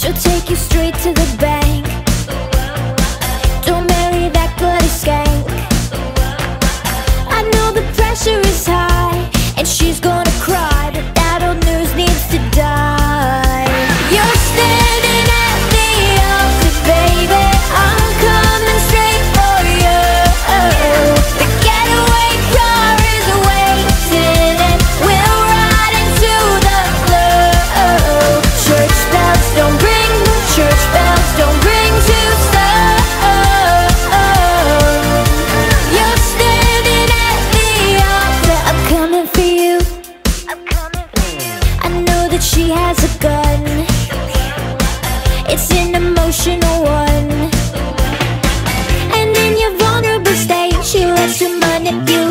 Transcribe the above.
She'll take you straight to the bank. she has a gun. It's an emotional one. And in your vulnerable state She lets you manipulate